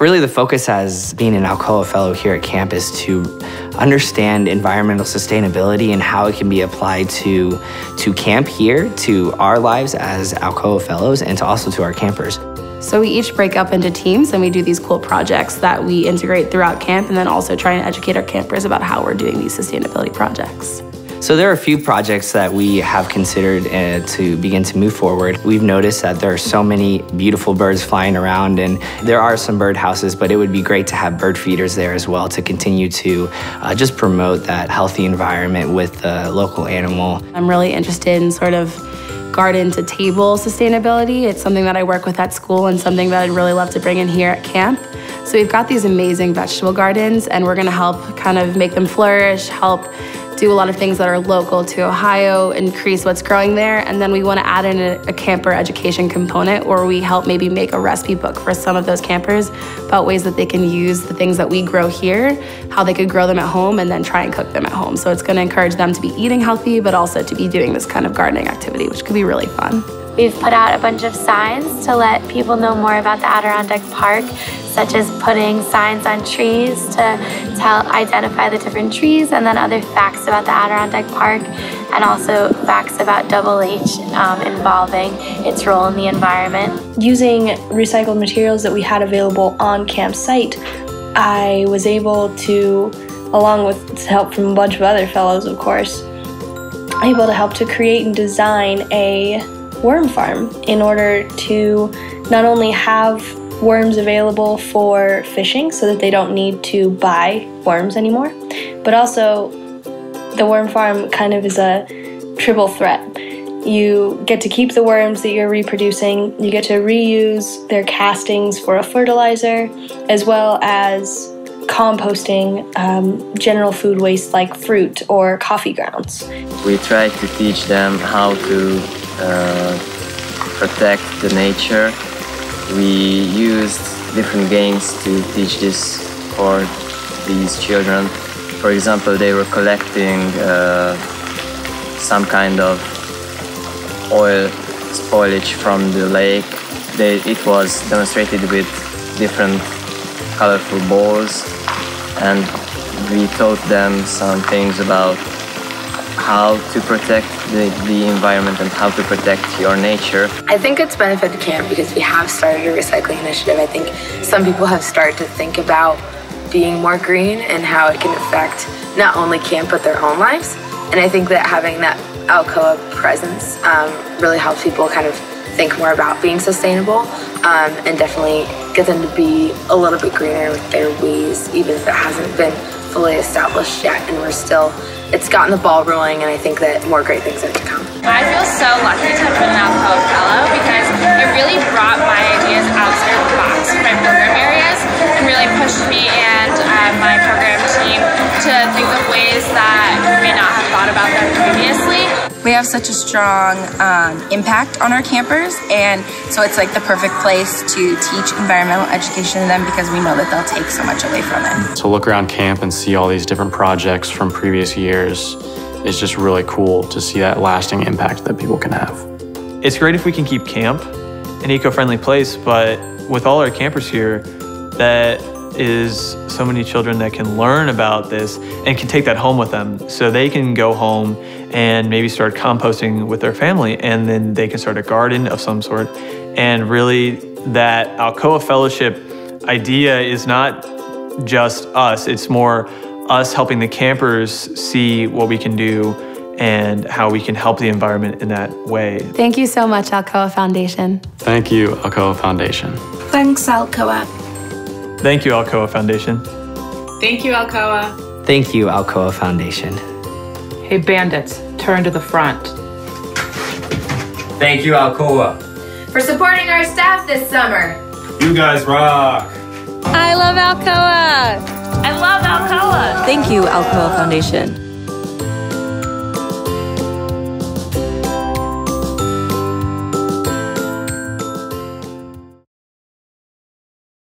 Really, the focus as being an Alcoa Fellow here at camp is to understand environmental sustainability and how it can be applied to, to camp here, to our lives as Alcoa Fellows, and to also to our campers. So we each break up into teams and we do these cool projects that we integrate throughout camp and then also try and educate our campers about how we're doing these sustainability projects. So there are a few projects that we have considered uh, to begin to move forward. We've noticed that there are so many beautiful birds flying around and there are some bird houses, but it would be great to have bird feeders there as well to continue to uh, just promote that healthy environment with the local animal. I'm really interested in sort of garden to table sustainability. It's something that I work with at school and something that I'd really love to bring in here at camp. So we've got these amazing vegetable gardens and we're gonna help kind of make them flourish, help do a lot of things that are local to Ohio, increase what's growing there, and then we want to add in a, a, camper education component where we help maybe make a recipe book for some of those campers about ways that they can use the things that we grow here, how they could grow them at home, and then try and cook them at home. So it's going to encourage them to be eating healthy, but also to be doing this kind of gardening activity, which could be really fun. We've put out a bunch of signs to let people know more about the Adirondack Park, such as putting signs on trees to tell, identify the different trees, and then other facts about the Adirondack Park, and also facts about Double H um, involving its role in the environment. Using recycled materials that we had available on campsite, I was able to, along with help from a bunch of other fellows, of course, able to help to create and design a worm farm in order to not only have worms available for fishing so that they don't need to buy worms anymore, but also the worm farm kind of is a triple threat. You get to keep the worms that you're reproducing, you get to reuse their castings for a fertilizer, as well as composting um, general food waste like fruit or coffee grounds. We try to teach them how to uh, protect the nature. We used different games to teach this for these children. For example, they were collecting uh, some kind of oil spoilage from the lake. They, it was demonstrated with different colorful balls and we taught them some things about how to protect the, the environment and how to protect your nature. I think it's benefited camp because we have started a recycling initiative. I think some people have started to think about being more green and how it can affect not only camp but their own lives. And I think that having that Alcoa presence um, really helps people kind of think more about being sustainable um, and definitely get them to be a little bit greener with their ways, even if it hasn't been fully established yet and we're still it's gotten the ball rolling and I think that more great things are to come. I feel so lucky to have been an Alcoa Fellow because it really brought my We have such a strong um, impact on our campers, and so it's like the perfect place to teach environmental education to them because we know that they'll take so much away from it. To look around camp and see all these different projects from previous years is just really cool to see that lasting impact that people can have. It's great if we can keep camp an eco-friendly place, but with all our campers here, that is so many children that can learn about this and can take that home with them so they can go home and maybe start composting with their family and then they can start a garden of some sort and really that alcoa fellowship idea is not just us it's more us helping the campers see what we can do and how we can help the environment in that way. Thank you so much, Alcoa Foundation. Thank you, Alcoa Foundation. Thanks, Alcoa. Thank you, Alcoa Foundation. Thank you, Alcoa. Thank you, Alcoa Foundation. Hey, bandits, turn to the front. Thank you, Alcoa. For supporting our staff this summer. You guys rock. I love Alcoa. I love Alcoa. Thank you, Alcoa Foundation.